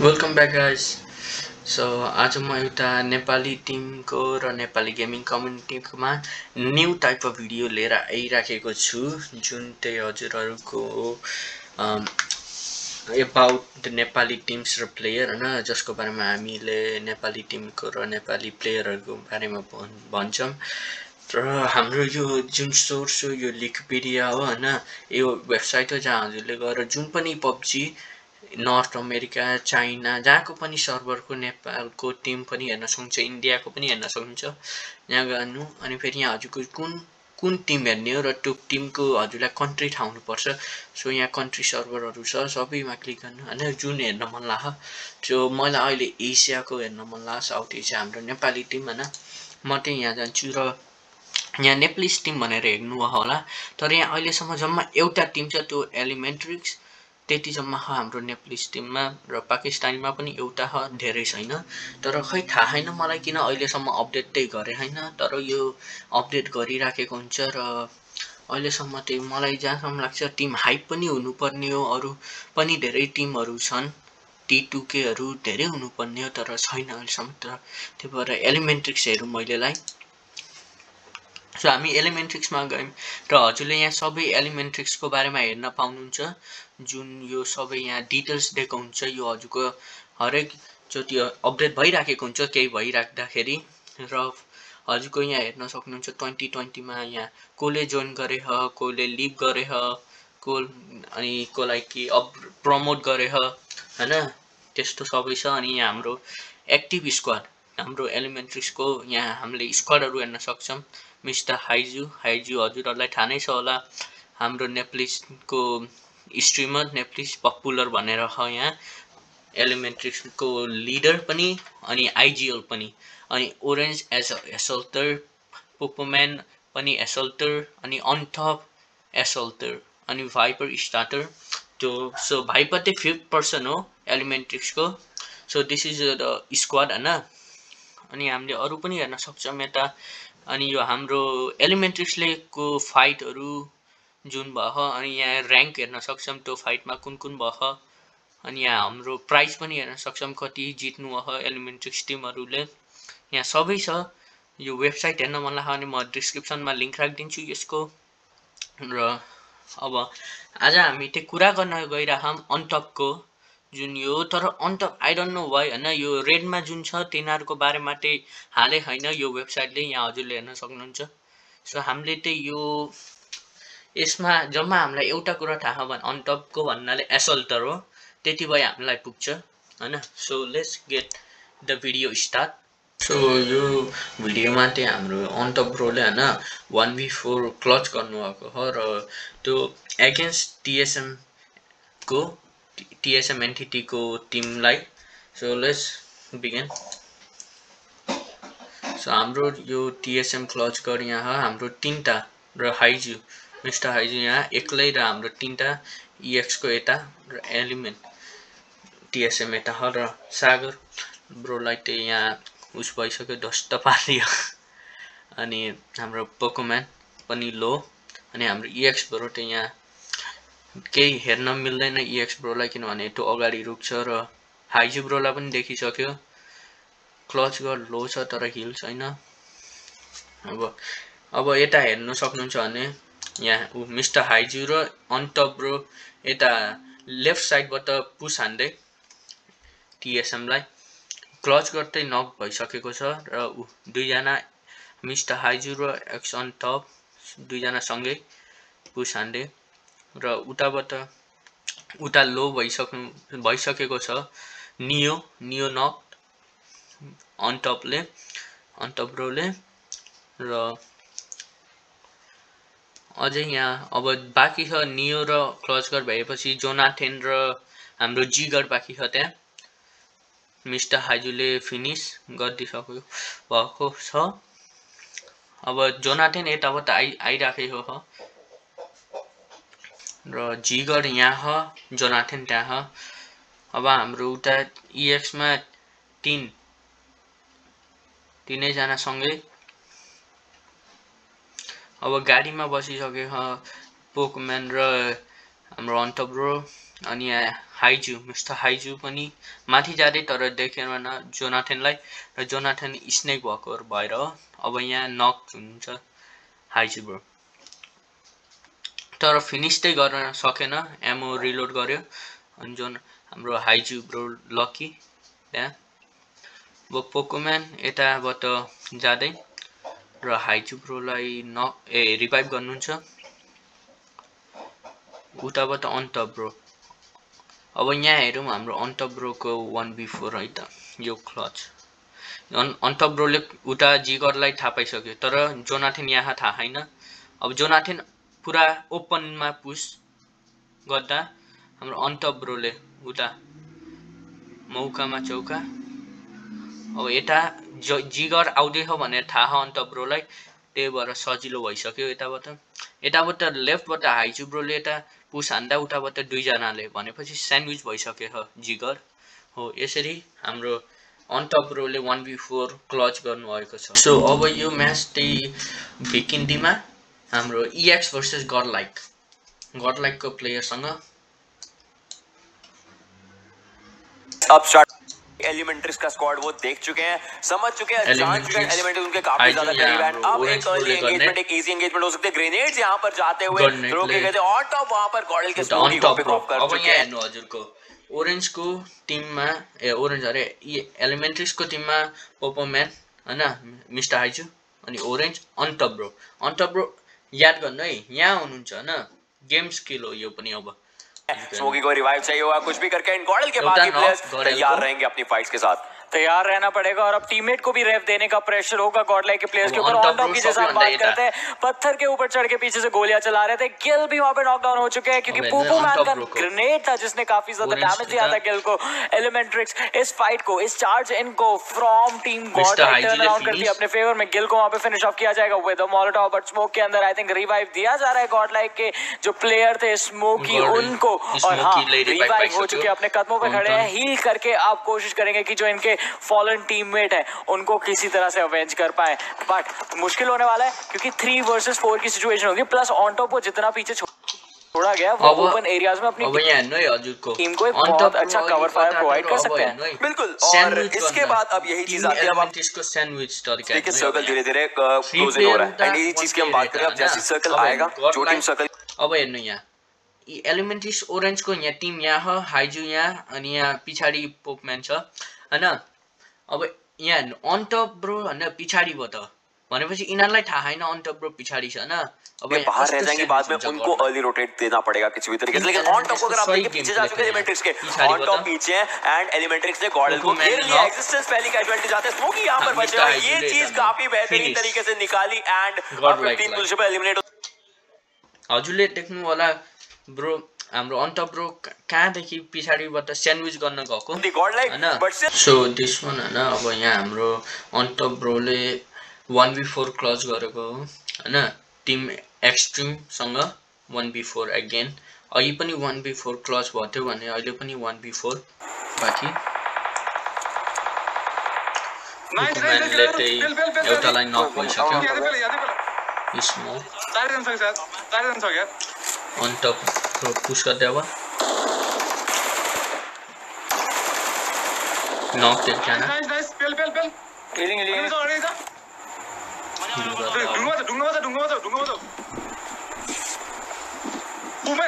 Welcome back guys so आज म एउटा नेपाली टिमको र नेपाली गेमिङ कम्युनिटीमा न्यू टाइप अफ भिडियो लिएर आइराखेको छु जुन चाहिँ हजुरहरूको एबाउट द नेपाली टिम्स र प्लेयर होइन? जसको बारेमा हामीले नेपाली टिमको र नेपाली प्लेयरहरूको बारेमा भन् भन्छौँ। र हाम्रो यो जुन सोर्स हो यो लिकिपिडिया हो होइन? यो वेबसाइट हो जहाँ हजुरले गएर जुन पनि पब्जी नर्थ अमेरिका चाइना जहाँको पनि सर्भरको नेपालको टिम पनि हेर्न सक्नुहुन्छ इन्डियाको पनि हेर्न सक्नुहुन्छ यहाँ गर्नु अनि फेरि यहाँ हजुरको कुन कुन टिम हेर्ने हो र त्यो टिमको हजुरलाई कन्ट्री थाहा हुनुपर्छ सो यहाँ कन्ट्री सर्भरहरू छ सबैमा क्लिक गर्नु होइन जुन हेर्न मन लाग्छ त्यो मलाई अहिले एसियाको हेर्न मन लाग्छ साउथ एसिया हाम्रो नेपाली टिम होइन म चाहिँ यहाँ जान्छु र यहाँ नेप्लिस टिम भनेर हेर्नु होला तर यहाँ अहिलेसम्म जम्मा एउटा टिम छ त्यो एलिमेन्ट्रिक्स त्यतिसम्म छ हाम्रो नेप्लिस टिममा र पाकिस्तानीमा पनि एउटा छ धेरै छैन। तर खै थाहा छैन मलाई किन अहिलेसम्म अपडेट त्यही गरे छैन तर यो अपडेट गरिराखेको हुन्छ र अहिलेसम्म त्यही मलाई जहाँसम्म लाग्छ टिम हाइप पनि हुनुपर्ने हो। अरू पनि धेरै टिमहरू छन्। टी टू केहरू धेरै हुनुपर्ने हो तर छैन अहिलेसम्म। तर त्यही भएर एलिमेन्ट्रिक्स हेरौँ महिलेलाई सो हामी एलिमेन्ट्रिक्समा गयौँ र हजुरले यहाँ सबै एलिमेन्ट्रिक्सको बारेमा हेर्न पाउनुहुन्छ। जुन यो सबै यहाँ डिटेल्स दिएको हुन्छ यो हजुरको हरेक चोटि अपडेट भइराखेको हुन्छ केही भइराख्दाखेरि र हजुरको यहाँ हेर्न सक्नुहुन्छ ट्वेन्टी ट्वेन्टीमा यहाँ कसले जोइन गरे कसले लिभ गरे को अनि कसलाई के अप प्रमोट गरे होइन त्यस्तो सबै छ अनि यहाँ हाम्रो एक्टिभ स्क्वाड। हाम्रो एलिमेन्ट्रिक्सको यहाँ हामीले स्क्वाडहरू हेर्न सक्छौँ। मिस्टर हाइजु हाइजु हजुरहरूलाई थाहा नै छ होला। हाम्रो नेप्लिसको स्ट्रिमर नेप्लिस पपुलर भनेर छ यहाँ। एलिमेन्ट्रिक्सको लिडर पनि अनि आइजिएल पनि। अनि ओरेन्ज एज एसल्टर पोपोम्यान पनि एसल्टर अनि अनथप एसल्टर अनि भाइपर स्टार्टर त्यो सो भाइपर चाहिँ फिफ्थ पर्सन हो एलिमेन्ट्रिक्सको so this is the squad होइन? अनि हामीले अरू पनि हेर्न सक्छौँ यता। अनि यो हाम्रो एलिमेन्ट्रिक्सलेको फाइटहरू जुन भयो अनि यहाँ ऱ्याङ्क हेर्न सक्छौँ त्यो फाइटमा कुन कुन भयो। अनि यहाँ हाम्रो प्राइज पनि हेर्न सक्छौँ कति जित्नु भयो एलिमेन्ट्रिक्स टिमहरूले यहाँ सबै छ। यो वेबसाइट हेर्न मन लाग्यो भने म डिस्क्रिप्सनमा लिङ्क राखिदिन्छु यसको। र अब आज हामी त्यो कुरा गर्न गइरहेछौँ अनटपको जुन यो तर अन्त आई डोन्ट नो वाइ होइन यो रेडमा जुन छ तिनीहरूको बारेमा चाहिँ हालै होइन यो वेबसाइटले यहाँ हजुरले हेर्न सक्नुहुन्छ। सो हामीले चाहिँ यो यसमा जम्मा हामीलाई एउटा कुरा थाहा भने अनटपको भन्नाले एसल्टर हो त्यति भए हामीलाई पुग्छ होइन। So let's get the video start so यो भिडियोमा चाहिँ हाम्रो अन्तप ब्रोले होइन वान बी फोर क्लच गर्नुभएको हो र त्यो एगेन्स्ट टिएसएमको TSM एनटिटीको टिमलाई। सो लेट्स बिगन सो हाम्रो यो टिएसएम क्लच गर यहाँ हाम्रो तिनवटा र हाइजु मिस्टर हाइजु यहाँ एक्लै र हाम्रो तिनवटा इएक्सको यता र एलिमेन्ट टिएसएम यता र सागर ब्रोलाई चाहिँ यहाँ उस भइसक्यो ध्वस्त पारियो। अनि हाम्रो पोकोम्यान पनि लो। अनि हाम्रो इएक्स ब्रो चाहिँ यहाँ केही हेर्न मिल्दैन इएक्स ब्रोलाई किनभने त्यो अगाडि रुक्छ र हाइजु ब्रोलाई पनि देखिसक्यो। क्लच गर्ड लो छ तर हिल छैन। अब अब यता हेर्नु सक्नुहुन्छ भने यहाँ ऊ मिस्टर हाइजु र अन्तप ब्रो यता लेफ्ट साइडबाट पुस हान्दै टिएसएमलाई क्लच गर्दै नक भइसकेको छ र ऊ दुईजना मिस्टर हाइजु र एक्स अन टप दुईजना सँगै पुस हान्दै र उताबाट उता लो भइसक्नु भइसकेको छ। नियो नियो नक अनटपले अनटप र अझै यहाँ अब बाँकी छ नियो र क्लचगर भएपछि जोनाथेन र हाम्रो जिगर बाँकी छ त्यहाँ। मिस्टर हाइजुले फिनिस गरिदिइसक्यो भएको छ। अब जोनाथेन यताबाट आइ आइराखेको छ। र जिगर यहाँ जोनाथेन त्यहाँ अब हाम्रो उता इएक्समा तिन तिनैजना सँगै। अब गाडीमा बसिसकेको पोकम्यान र हाम्रो अन्तब्रो अनि हाइजु मिस्टर हाइजु पनि। माथि जाँदै तर देखेन जोनाथेनलाई। र जोनाथेन स्नेक भएको भएर अब यहाँ नक हुन्छ हाइजु ब्रो। तर फिनिस चाहिँ गर्न सकेन एमओ रिलोड गर्यो। अनि जुन हाम्रो हाइजु ब्रो लकी त्यहाँ अब पोकोम्यान यताबाट जाँदै र हाइजु ब्रोलाई न ए रिभाइभ गर्नुहुन्छ। उताबाट अन्त ब्रो अब यहाँ हेरौँ हाम्रो अन्तब्रोको वान बी फोर है त यो क्लच अन् अन्तब्रोले उता जिगरलाई थाहा पाइसक्यो तर जोनाथेन यहाँ थाहा छैन। अब जोनाथेन पुरा ओपनमा पुस गर्दा हाम्रो अन्तब्रोले उता मौकामा चौका। अब यता ज जिगर आउँदैछ भनेर थाहा अन्तब्रोलाई त्यही भएर सजिलो भइसक्यो यताबाट। यताबाट लेफ्टबाट हाइजुब्रोले यता पुस हान्दा उताबाट दुईजनाले भनेपछि स्यान्डविच भइसक्यो जिगर। हो यसरी हाम्रो अन्तब्रोले वान बी फोर क्लच गर्नुभएको छ। सो अब यो म्याच त्यही भिकिन्डीमा हाम्रो इएक्स भर्सेस गडलाइक गडलाइकको प्लेयरसँग एलिमेंट्रिस का स्क्वाड वो देख चुके हैं। समझ चुके हैं जान चुके हैं एलिमेंट्रिस उनके काफ़ी ज़्यादा करीब है। अब एक अर्ली एंगेजमेंट एक इजी एंगेजमेंट हो सकते हैं। ग्रेनेड्स यहाँ पर जाते हुए थ्रो के गए थे। और टॉप वहाँ पर गॉडल के स्मोकी को पिक ऑफ़ कर चुके हैं। हजुरको। ओरेन्जको टिममा ए ओरेन्ज अरे एलिमेंट्रीज एलिमेन्ट्रिसको टिममा पोपोम्यान होइन मिस्टर हाइजु अनि ओरेन्ज अन्तब्रो अन्तब्रो याद गर्नु है यहाँ हुनुहुन्छ होइन गेम स्किल हो यो पनि अब। स्मोकी को रिवाइव चाहिए होगा कुछ भी करके इन गॉडल के बाकी प्लेयर्स तैयार रहेंगे अपनी फाइट्स के साथ। तैयार रहना पड़ेगा और अब टीममेट को भी रेफ देने का प्रेशर होगा गॉडलाइक के प्लेयर्स के ऊपर। ऑन टॉप की जैसा बात करते हैं पत्थर के ऊपर चढ़ के पीछे से गोलियाँ चला रहे थे। गिल भी वहाँ पे नॉकडाउन हो चुके हैं क्योंकि पूपू मैन का ग्रेनेड था जिसने काफ़ी ज़्यादा डैमेज दिया था। गिल को। एलिमेंट्रिक्स इस फाइट को इस चार्ज इनको from team Godlike turn around कर दिया अपने फेवर में। गिल को वहाँ पे फिनिश ऑफ़ किया जाएगा विद मोलोटॉव बट स्मोक के अंदर आई थिंक रिवाइव दिया जा रहा है गॉडलाइक के जो प्लेयर थे स्मोकी उनको। और हाँ रिवाइव हो चुके अपने कदमों पे खड़े हैं। हील करके आप कोशिश करेंगे कि जो इनके फॉलन टीम टीममेट है उनको किसी तरह से अवेंज कर पाए। बट मुश्किल होने वाला है क्योंकि थ्री वर्सेस फोर की सिचुएशन होगी प्लस ऑन टॉप वो जितना पीछे छोड़ा गया वो ओपन एरियाज़ में अपनी टीम को। एक बहुत अच्छा कवर फायर प्रोवाइड कर सकते हैं। बिल्कुल और इसके बाद अब यही चीज़ आती है अब इसको सैंडविच देखिए सर्कल धीरे-धीरे क्लोजिंग हो। रहा है। एंड यही चीज़ की हम बात करें अब जैसे सर्कल आएगा जो टिम सर्कल अब हेर्नु यहाँ एलिमेन्ट्रिस ओरेन्जको यहाँ टिम यहाँ हाइजु यहाँ अनि यहाँ पछाडि पोपम्यान छ होइन? अब यहाँ टप ब्रो होइन पछाडिबाट भनेपछि यिनीहरूलाई थाहा छैन अन ब्रो पछाडि छ होइन? अब बाहर रह जाएँगे बाद में उनको अर्ली रोटेट देना पड़ेगा किसी भी तरीके से। लेकिन ऑन टॉप अगर आप पीछे जा चुके एलिमेंट्रिक्स के ऑन टॉप पीछे हैं एंड एलिमेंट्रिक्स ने को घेर लिया एग्जिस्टेंस पहली कैजुअलिटी जाते हैं। स्मोकी यहाँ पर बचे हुए। ये चीज़ काफ़ी बेहतरीन तरीके से निकाली एंड 15 पोजीशन पर एलिमिनेट हजुरले देख्नु होला ब्रो हाम्रो अन्त ब्रो कहाँदेखि पछाडिबाट स्यान्डविच गर्न गएको? होइन। सो दिस वान होइन अब यहाँ हाम्रो अन्त ब्रोले वान बी फोर क्लज गरेको हो होइन। टिम एक्सट्रिमसँग वान बी फोर एगेन अघि पनि वान बी फोर क्लज भएको थियो भने अहिले पनि वान बी फोर बाँकी। त्यही एउटालाई नक भइसक्यो। स्मोक अन्त पुस गर्दै अब नक एकजना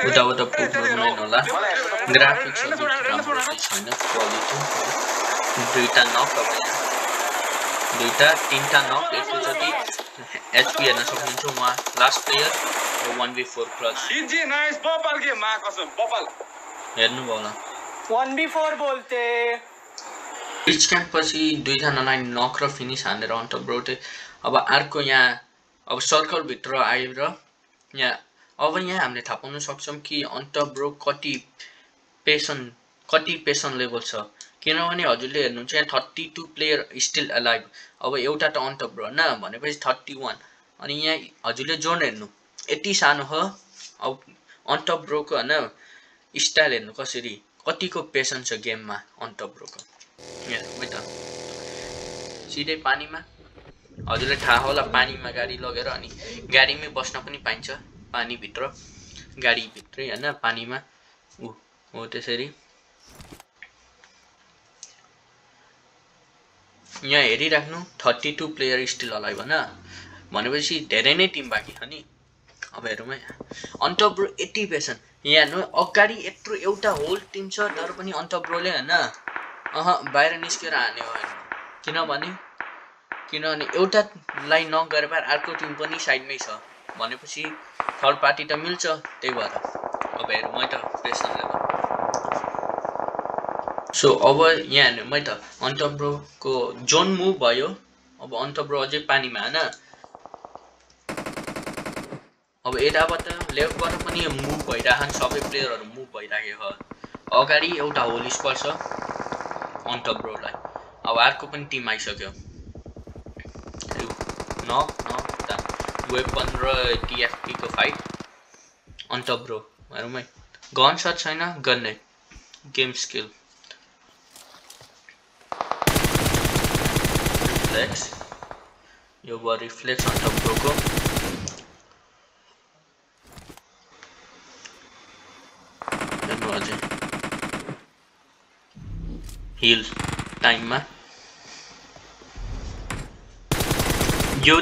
उताबाट पुग्नु होला ग्राफिक्सहरू छैन क्वालिटी दुईवटा नक यहाँ दुईवटा तिनवटा नक एकैचोटि एचपी हेर्न सक्नुहुन्छ उहाँ last player one v four plus हेर्नुभयो होला वान बी फोर बोल्थे पिच क्याम्पपछि दुईजनालाई नक र फिनिस हानेर अन्त ब्रोटे अब अर्को यहाँ अब सर्कलभित्र आएर यहाँ अब यहाँ हामीले थाहा पाउन सक्छौँ कि अन्त ब्रो कति पेसन कति पेसन लेभल छ। किनभने हजुरले हेर्नुहुन्छ यहाँ thirty two player still alive अब एउटा त अन्त होइन भनेपछि थर्टी वान अनि यहाँ हजुरले जोन हेर्नु। यति सानो हो। अब अन्त ब्रोको होइन स्टाइल हेर्नु कसरी? कतिको पेसन छ गेममा अन्त ब्रोको यहाँ त। सिधै पानीमा। हजुरलाई थाहा होला पानीमा गाडी लगेर अनि गाडीमै बस्न पनि पाइन्छ। पानीभित्र। गाडीभित्रै होइन पानीमा। ऊ हो त्यसरी। यहाँ हेरिराख्नु thirty two player still alive भन भनेपछि धेरै नै टिम बाँकी छ नि। अब हेरौँ है। अन्त ब्रो यति पेसन यहाँ हेर्नु अगाडि यत्रो एउटा होल टिम छ तर पनि अन्त ब्रोले होइन। अह बाहिर निस्केर हान्यो होइन। किनभने किनभने एउटालाई नक गरेर अर्को टिम पनि साइडमै छ। भनेपछि थर्ड पार्टी त मिल्छ त्यही भएर। अब हेरौँ मै त लेभल सो अब यहाँ हेर्नु मै त अन्त ब्रोको जोन मुभ भयो। अब अन्त ब्रो अझै पानीमा होइन? अब यताबाट लेफ्टबाट पनि मुभ भइरहेछन् सबै प्लेयरहरू मुभ भइराखेको अगाडि एउटा होल स्पर छ अन्त ब्रोलाई अब अर्को पनि टिम आइसक्यो। नक वेपन र टिएफपीको फाइट अन्त ब्रो हेरौँ है। गन सट छैन गन नेट गेम स्किल रिफ्लेक्स यो भयो रिफ्लेक्स अन्त ब्रोको हिल टाइममा यो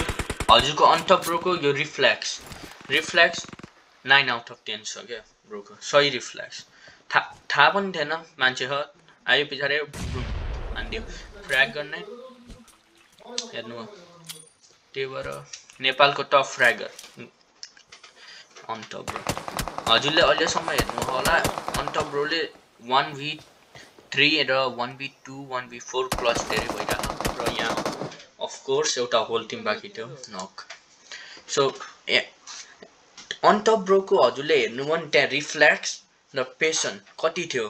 हजुरको अन्त ब्रोको यो reflex reflex nine out of ten छ क्या ब्रोको सही रिफ्ल्याक्स थाहा थाहा पनि थिएन मान्छे छ आयो पछाडि हानिदियो फ्र्याग गर्ने हेर्नु त्यही भएर नेपालको टप फ्र्यागर अन्त ब्रो हजुरले अहिलेसम्म हेर्नु होला अन्त ब्रोले वान भी थ्री र one v two one v four plus धेरै भइरहेको र यहाँ अफकोर्स एउटा होल टिम बाँकी थियो नक सो ए अन्त ब्रोको हजुरले हेर्नु भयो नि त्यहाँ रिफ्ल्याक्स र पेसन कति थियो?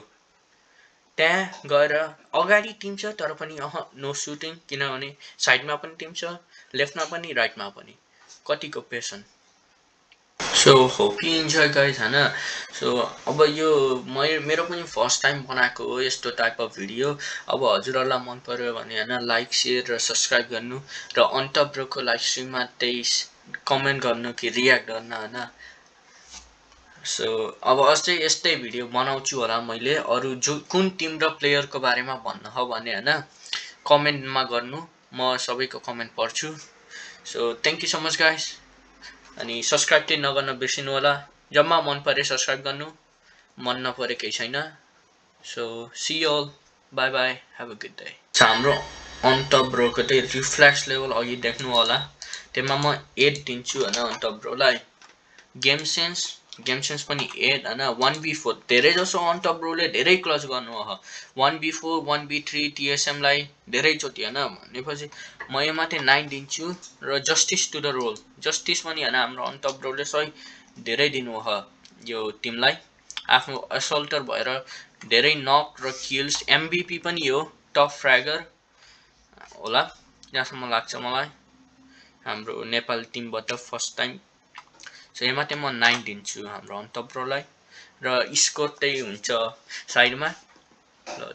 त्यहाँ गएर अगाडि टिम छ तर पनि अह नो सुटिङ किनभने साइडमा पनि टिम छ लेफ्टमा पनि राइटमा पनि। कतिको passion so hope you enjoy guys होइन? सो अब यो मै मेरो पनि फर्स्ट टाइम बनाएको हो यस्तो टाइप अफ भिडियो अब हजुरहरूलाई मन पऱ्यो भने होइन लाइक सेयर र सब्सक्राइब गर्नु। र अन्त ब्रोको लाइभ स्ट्रिममा त्यही कमेन्ट गर्नु कि रियाक्ट गर्न होइन? सो अब अझै यस्तै भिडियो बनाउँछु होला मैले। अरू जो कुन टिम र प्लेयरको बारेमा भन्नु हो भने होइन कमेन्टमा गर्नु। म सबैको कमेन्ट पढ्छु। So thank you so much guys अनि सब्सक्राइब चाहिँ नगर्न बिर्सिनु होला। जम्मा मन परे सब्सक्राइब गर्नु। मन नपरे केही छैन। So see all bye bye have a good day हाम्रो अन्त ब्रोको चाहिँ रिफ्ल्याक्स लेभल अघि देख्नु होला। त्यसमा म एट दिन्छु होइन अन्त ब्रोलाई गेम सेन्स गेम सेन्स पनि एट होइन? वान बी फोर धेरै जसो अन्त ब्रोले धेरै क्लच गर्नु हो। One v four one v three टिएसएमलाई धेरैचोटि होइन? भनेपछि म यो माथि नाइन दिन्छु र justice to the role justice पनि होइन? हाम्रो अन्त ब्रोले सही धेरै दिनु हो यो टिमलाई आफ्नो असल्टर भएर धेरै नक र किल्स एमबिपी पनि हो टप फ्र्यागर होला जहाँसम्म लाग्छ मलाई। हाम्रो नेपाल टिमबाट फर्स्ट टाइम सो यो माथि म नाइन दिन्छु हाम्रो अन्त ब्रोलाई। र स्कोर त्यही हुन्छ साइडमा। ल।